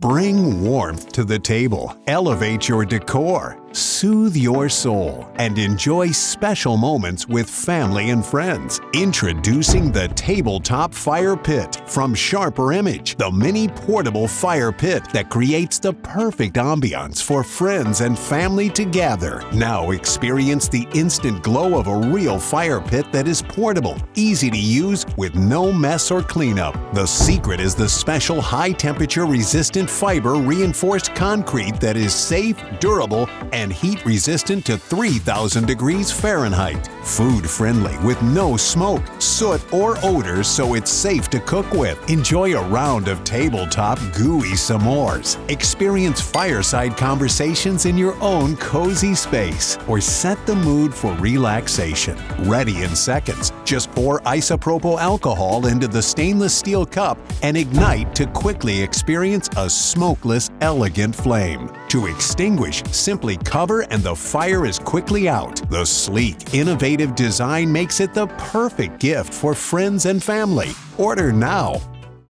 Bring warmth to the table, elevate your decor, soothe your soul, and enjoy special moments with family and friends. Introducing the Tabletop Fire Pit from Sharper Image, the mini portable fire pit that creates the perfect ambiance for friends and family to gather. Now experience the instant glow of a real fire pit that is portable, easy to use, with no mess or cleanup. The secret is the special high temperature resistant fiber reinforced concrete that is safe, durable, and heat resistant to 3000 degrees Fahrenheit. Food friendly with no smoke, soot, or odors so it's safe to cook with. Enjoy a round of tabletop gooey s'mores. Experience fireside conversations in your own cozy space or set the mood for relaxation. Ready in seconds. Just pour isopropyl alcohol into the stainless steel cup and ignite to quickly experience a smokeless, elegant flame. To extinguish, simply cover and the fire is quickly out. The sleek, innovative design makes it the perfect gift for friends and family. Order now